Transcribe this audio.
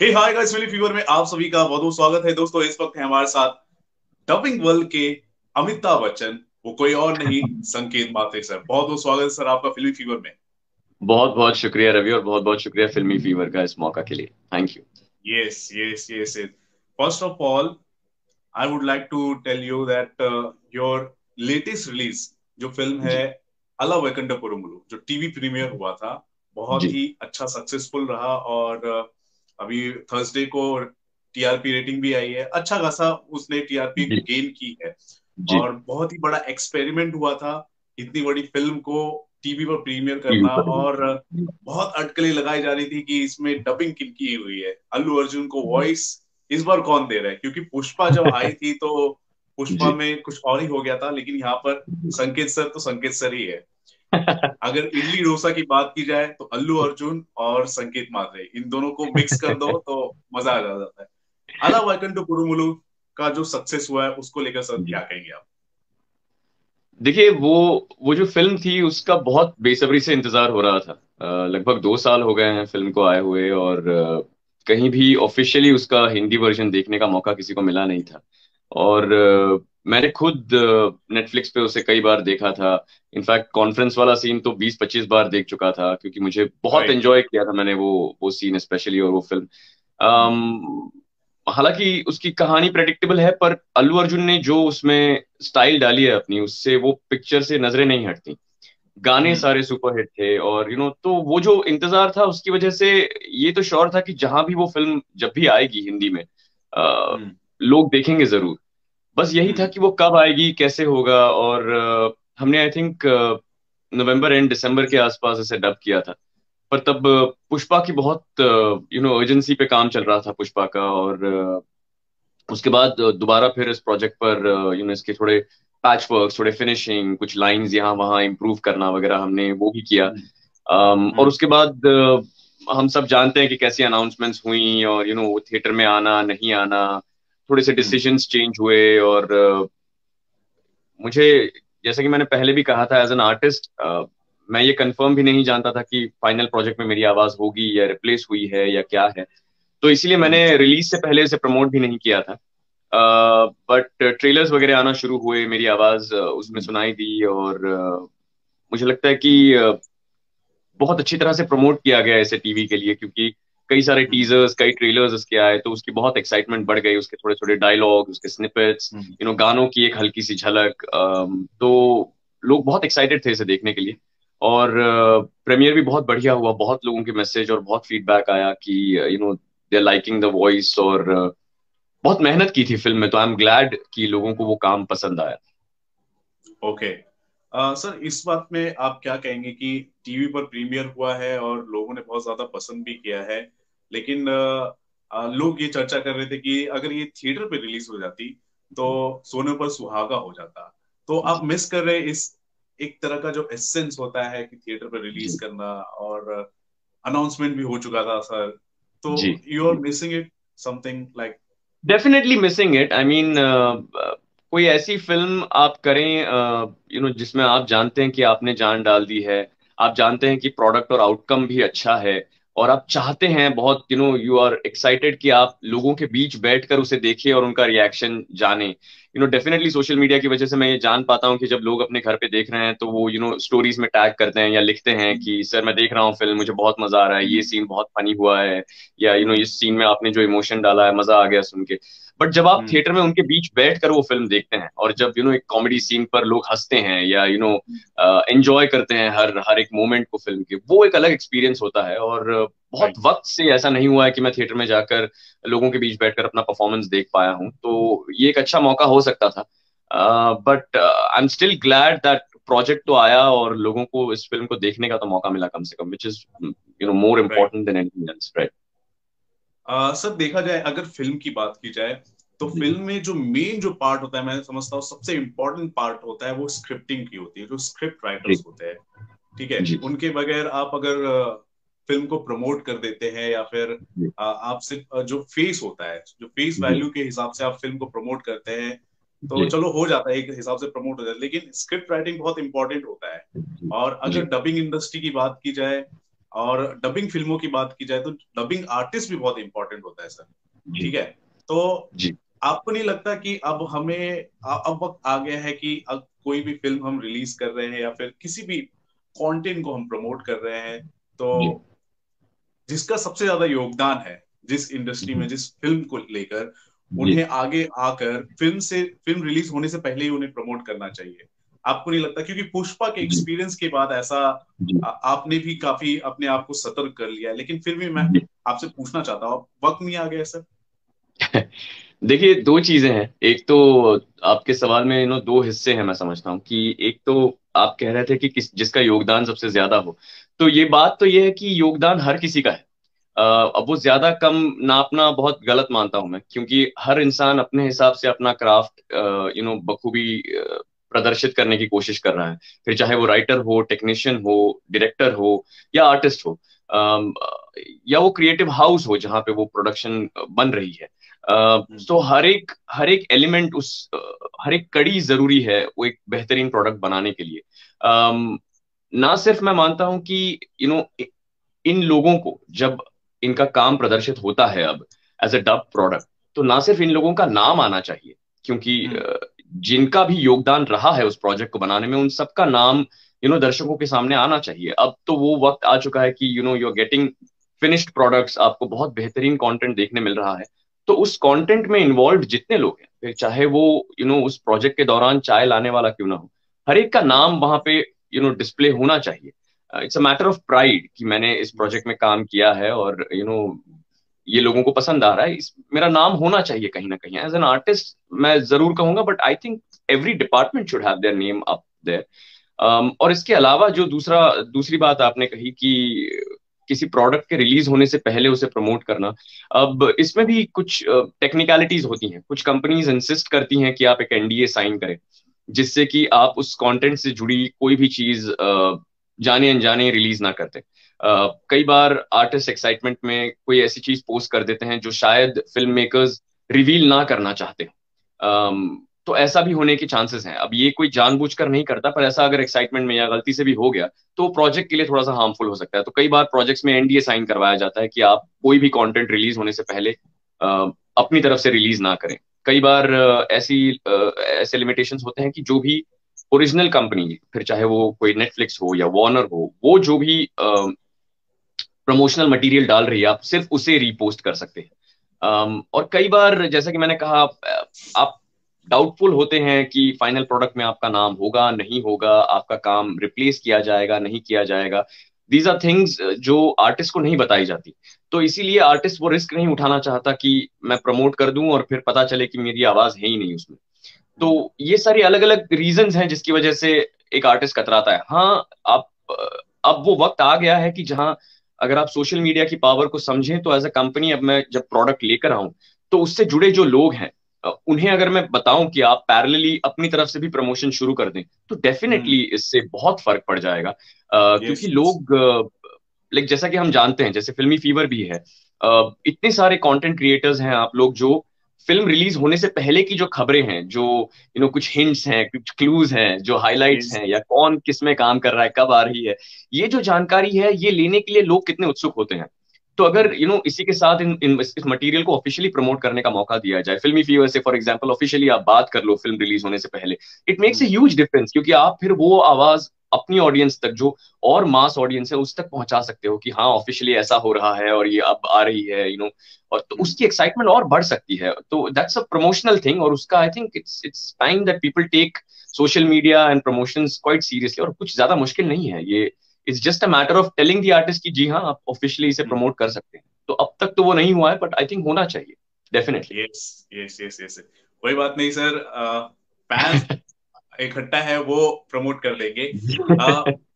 Hey hi guys film fever में आप सभी का बहुत बहुत स्वागत है। दोस्तों इस वक्त है हमारे साथ डबिंग वर्ल्ड के अमिताभ बच्चन। वो कोई और नहीं संकेत माते सर। बहुत बहुत स्वागत है सर आपका फिल्मी फीवर में। बहुत बहुत शुक्रिया रवि और बहुत बहुत शुक्रिया फिल्मी फीवर का इस मौका के लिए। Thank you yes yes yes first of all I would like to tell you that your latest release जो फ़िल्म है अला वैकंडपुरमुलु जो टीवी प्रीमियर हुआ था बहुत ही अच्छा सक्सेसफुल रहा और uh, अभी थर्सडे को टीआरपी रेटिंग भी आई है। अच्छा खासा उसने टीआरपी गेन की है। और बहुत ही बड़ा एक्सपेरिमेंट हुआ था। इतनी बड़ी फ़िल्म को टीवी पर प्रीमियर करना और बहुत अटकलें लगाई जा रही थी कि इसमें डबिंग किन की हुई है। अल्लू अर्जुन को वॉइस इस बार कौन दे रहा है? क्योंकि पुष्पा जब आई थी तो पुष्पा में कुछ और ही हो गया था लेकिन यहाँ पर संकेत सर तो संकेत सर ही है। अगर इडली डोसा की बात की जाए तो अल्लू अर्जुन और संकेत मात्रे इन दोनों को मिक्स कर दो तो मज़ा आ जाता है। अला वाइकन टू पुरुमुलु का जो सक्सेस हुआ है, उसको लेकर सर क्या कहेंगे आप? देखिए, वो वो जो फ़िल्म थी, उसका बहुत बेसब्री से इंतज़ार हो रहा था। लगभग दो साल हो गए हैं फ़िल्म को आए हुए और कहीं भी ऑफिशियली उसका हिंदी वर्जन देखने का मौका किसी को मिला नहीं था। और मैंने खुद नेटफ्लिक्स पे उसे कई बार देखा था। इनफैक्ट कॉन्फ्रेंस वाला सीन तो 20-25 बार देख चुका था क्योंकि मुझे बहुत एंजॉय किया था मैंने वो वो सीन स्पेशली और वो फ़िल्म um, हालाँकि उसकी कहानी प्रेडिक्टेबल है पर अल्लू अर्जुन ने जो उसमें स्टाइल डाली है अपनी उससे वो पिक्चर से नज़रें नहीं हटती। गाने हम्म। सारे सुपरहिट थे और यू you नो know, तो वो जो इंतज़ार था उसकी वजह से ये तो श्योर था कि जहाँ भी वो फ़िल्म जब भी आएगी हिंदी में आ, हम्म। लोग देखेंगे ज़रूर। बस यही था। कि वो कब आएगी कैसे होगा और uh, हमने आई थिंक नवंबर एंड दिसंबर के आसपास इसे डब किया था पर तब पुष्पा की बहुत यू नो अर्जेंसी पे काम चल रहा था पुष्पा का और uh, उसके बाद दोबारा फिर इस प्रोजेक्ट पर यू नो इसके थोड़े पैच वर्क थोड़े फिनिशिंग कुछ लाइंस यहाँ वहाँ इम्प्रूव करना वगैरह हमने वो भी किया um, और हम्म। उसके बाद uh, हम सब जानते हैं कि कैसी अनाउंसमेंट्स हुई और यू नो थिएटर में आना नहीं आना थोड़े से डिसीज़न चेंज हुए और मुझे जैसे कि मैंने पहले भी कहा था एज एन आर्टिस्ट मैं ये कंफर्म भी नहीं जानता था कि फाइनल प्रोजेक्ट में मेरी आवाज़ होगी या रिप्लेस हुई है या क्या है। तो इसीलिए मैंने रिलीज़ से पहले इसे प्रमोट भी नहीं किया था। बट ट्रेलर्स वगैरह आना शुरू हुए, मेरी आवाज़ उसमें सुनाई दी और मुझे लगता है कि बहुत अच्छी तरह से प्रमोट किया गया इसे टीवी के लिए, क्योंकि कई सारे टीजर्स कई ट्रेलर्स उसके आए तो उसकी बहुत एक्साइटमेंट बढ़ गई उसके थोड़े थोड़े डायलॉग उसके स्निपेट्स यू नो गानों की एक हल्की सी झलक um, तो लोग बहुत एक्साइटेड थे इसे देखने के लिए। और प्रीमियर uh, भी बहुत बढ़िया हुआ बहुत लोगों के मैसेज और बहुत फीडबैक आया कि you know they are liking the voice और uh, बहुत मेहनत की थी फ़िल्म में तो आई एम ग्लैड कि लोगों को वो काम पसंद आया। Okay okay. सर इस बात में आप क्या कहेंगे कि टीवी पर प्रीमियर हुआ है और लोगों ने बहुत ज़्यादा पसंद भी किया है? लेकिन लोग ये चर्चा कर रहे थे कि अगर ये थिएटर पे रिलीज़ हो जाती तो सोने पर सुहागा हो जाता। तो आप मिस कर रहे इस एक तरह का जो एसेंस होता है कि थिएटर पे रिलीज़ करना और अनाउंसमेंट भी हो चुका था सर। तो you are missing it something like definitely missing it I mean कोई ऐसी फ़िल्म आप करें you uh, know you know, जिसमें आप जानते हैं कि आपने जान डाल दी है। आप जानते हैं कि प्रोडक्ट और आउटकम भी अच्छा है। और आप चाहते हैं बहुत you know you are excited कि आप लोगों के बीच बैठकर उसे देखें और उनका रिएक्शन जाने। You know definitely social media की वजह से मैं ये जान पाता हूँ कि जब लोग अपने घर पे देख रहे हैं तो वो यू नो स्टोरीज में टैग करते हैं या लिखते हैं कि सर मैं देख रहा हूँ फ़िल्म मुझे बहुत मज़ा आ रहा है ये सीन बहुत फनी हुआ है। या यू you नो know, इस सीन में आपने जो इमोशन डाला है मज़ा आ गया सुन के। बट जब आप थिएटर हम्म। में उनके बीच बैठ कर वो फ़िल्म देखते हैं और जब यू नो एक कॉमेडी सीन पर लोग हँसते हैं या यू नो एंजॉय करते हैं हर हर एक मोमेंट को फ़िल्म के वो एक अलग एक्सपीरियंस होता है। और बहुत वक्त से ऐसा नहीं हुआ है कि मैं थिएटर में जाकर लोगों के बीच बैठकर अपना परफॉर्मेंस देख पाया हूँ तो ये एक अच्छा मौका हो सकता था। But I am still glad that project तो आया और लोगों को इस फ़िल्म को देखने का तो मौका मिला कम से कम which is you know more important than anything else right sir देखा जाए अगर फ़िल्म की बात की जाए तो फ़िल्म में जो मेन जो पार्ट होता है मैं समझता हूँ सबसे इम्पोर्टेंट पार्ट होता है वो स्क्रिप्टिंग की होती है जो स्क्रिप्ट राइटर्स होते हैं ठीक है? उनके बगैर आप अगर फ़िल्म को प्रमोट कर देते हैं या फिर आप सिर्फ़ जो फेस होता है जो फेस वैल्यू के हिसाब से आप फ़िल्म को प्रमोट करते हैं तो चलो हो जाता है एक हिसाब से प्रमोट हो जाता है लेकिन स्क्रिप्ट राइटिंग बहुत इंपॉर्टेंट होता है। और अगर डबिंग इंडस्ट्री की बात की जाए और डबिंग फ़िल्मों की बात की जाए तो डबिंग आर्टिस्ट भी बहुत इंपॉर्टेंट होता है सर ठीक है? तो जी। आपको नहीं लगता कि अब हमें अब वक्त आ गया है कि अब कोई भी फ़िल्म हम रिलीज़ कर रहे हैं या फिर किसी भी कंटेंट को हम प्रमोट कर रहे हैं तो जिसका सबसे ज़्यादा योगदान है जिस इंडस्ट्री में जिस फ़िल्म को लेकर उन्हें आगे आकर फ़िल्म से फ़िल्म रिलीज़ होने से पहले ही उन्हें प्रमोट करना चाहिए। आपको नहीं लगता? क्योंकि पुष्पा के एक्सपीरियंस के बाद ऐसा आपने भी काफ़ी अपने आप को सतर्क कर लिया लेकिन फिर भी मैं आपसे पूछना चाहता हूँ वक्त नहीं आ गया सर। देखिए दो चीज़ें हैं। एक तो आपके सवाल में नो दो हिस्से हैं मैं समझता हूँ कि एक तो आप कह रहे थे कि किस जिसका योगदान सबसे ज़्यादा हो। तो ये बात तो ये है कि योगदान हर किसी का है। अब वो ज़्यादा कम नापना बहुत गलत मानता हूँ मैं क्योंकि हर इंसान अपने हिसाब से अपना क्राफ्ट यू नो बखूबी प्रदर्शित करने की कोशिश कर रहा है। फिर चाहे वो राइटर हो टेक्नीशियन हो डायरेक्टर हो या आर्टिस्ट हो या वो क्रिएटिव हाउस हो जहाँ पे वो प्रोडक्शन बन रही है। तो हर एक हर एक एलिमेंट उस हर एक कड़ी ज़रूरी है वो एक बेहतरीन प्रोडक्ट बनाने के लिए। ना सिर्फ़ मैं मानता हूँ कि यू नो इन लोगों को जब इनका काम प्रदर्शित होता है अब एज अ डब प्रोडक्ट तो ना सिर्फ़ इन लोगों का नाम आना चाहिए क्योंकि हम्म। जिनका भी योगदान रहा है उस प्रोजेक्ट को बनाने में उन सबका नाम यू नो दर्शकों के सामने आना चाहिए। अब तो वो वक्त आ चुका है कि you know you are getting finished products आपको बहुत बेहतरीन कंटेंट देखने मिल रहा है। तो उस कंटेंट में इन्वॉल्व जितने लोग हैं फिर चाहे वो यू नो उस प्रोजेक्ट के दौरान चाय लाने वाला क्यों ना हो हर एक का नाम वहाँ पे यू नो डिस्प्ले होना चाहिए। It's a matter of pride कि मैंने इस प्रोजेक्ट में काम किया है और यू you नो know, ये लोगों को पसंद आ रहा है। इस, मेरा नाम होना चाहिए कहीं ना कहीं। एज एन आर्टिस्ट मैं ज़रूर कहूँगा but I think every department should have their name up there और इसके अलावा जो दूसरा, दूसरी बात आपने कही कि किसी प्रोडक्ट के रिलीज़ होने से पहले उसे प्रमोट करना। अब इसमें भी कुछ टेक्निकलिटीज होती हैं। कुछ कंपनीज़ इंसिस्ट करती हैं कि आप एक एनडीए साइन करें, जिससे कि आप उस कंटेंट से जुड़ी कोई भी चीज़ जाने अनजाने रिलीज़ ना करते। कई बार आर्टिस्ट एक्साइटमेंट में कोई ऐसी चीज़ पोस्ट कर देते हैं जो शायद फ़िल्म मेकर्स रिवील ना करना चाहते um, तो ऐसा भी होने के चांसेस हैं। अब ये कोई जानबूझकर नहीं करता पर ऐसा अगर एक्साइटमेंट में या गलती से भी हो गया तो प्रोजेक्ट के लिए थोड़ा सा हार्मफुल हो सकता है। तो कई बार प्रोजेक्ट्स में एनडीए साइन करवाया जाता है कि आप कोई भी कंटेंट रिलीज़ होने से पहले uh, अपनी तरफ़ से रिलीज़ ना करें। कई बार ऐसी ऐसे लिमिटेशन होते हैं कि जो भी ओरिजिनल कंपनी फिर चाहे वो कोई नेटफ्लिक्स हो या वॉर्नर हो वो जो भी प्रमोशनल मटेरियल डाल रही है आप सिर्फ़ उसे रीपोस्ट कर सकते हैं। Um, और कई बार जैसा कि मैंने कहा आप डाउटफुल होते हैं कि फाइनल प्रोडक्ट में आपका नाम होगा नहीं होगा आपका काम रिप्लेस किया जाएगा नहीं किया जाएगा। दीज आर थिंग्स जो आर्टिस्ट को नहीं बताई जाती। तो इसीलिए आर्टिस्ट वो रिस्क नहीं उठाना चाहता कि मैं प्रमोट कर दूँ और फिर पता चले कि मेरी आवाज़ है ही नहीं उसमें। तो ये सारी अलग अलग रीजन हैं जिसकी वजह से एक आर्टिस्ट कतराता है। हाँ आप अब वो वक्त आ गया है कि जहाँ अगर आप सोशल मीडिया की पावर को समझें तो एज अ कंपनी अब मैं जब प्रोडक्ट लेकर आऊँ तो उससे जुड़े जो लोग हैं उन्हें अगर मैं बताऊँ कि आप पैरेलली अपनी तरफ़ से भी प्रमोशन शुरू कर दें तो डेफिनेटली हम्म। इससे बहुत फ़र्क पड़ जाएगा uh, क्योंकि लोग लाइक जैसा कि हम जानते हैं जैसे फिल्मी फीवर भी है uh, इतने सारे कंटेंट क्रिएटर्स हैं आप लोग जो फ़िल्म रिलीज़ होने से पहले की जो खबरें हैं जो यू नो कुछ हिंट्स हैं कुछ क्लूज हैं जो हाइलाइट्स हैं या कौन किसमें काम कर रहा है कब आ रही है ये जो जानकारी है ये लेने के लिए लोग कितने उत्सुक होते हैं? तो अगर यू नो इसी के साथ इन, इन इस मटेरियल को ऑफिशियली प्रमोट करने का मौका दिया जाए फिल्मी फीवर से फॉर एग्जांपल ऑफिशियली आप बात कर लो फ़िल्म रिलीज़ होने से पहले it makes a huge difference क्योंकि आप फिर वो आवाज़ अपनी ऑडियंस तक जो और मास ऑडियंस है उस तक पहुँचा सकते हो कि हाँ ऑफिशियली ऐसा हो रहा है और ये अब आ रही है यू you नो know, और तो उसकी एक्साइटमेंट और बढ़ सकती है। तो दैट्स अ प्रमोशनल थिंग और उसका I think it's it's time that people take social media and promotion quite seriously और कुछ ज़्यादा मुश्किल नहीं है। ये it's just a matter of telling the artist की जी हाँ आप ऑफिशियली इसे प्रमोट कर सकते हैं। तो अब तक तो वो नहीं हुआ है बट आई थिंक होना चाहिए definitely yes yes yes yes कोई बात नहीं सर फैंस इकट्ठा है वो प्रमोट कर लेंगे।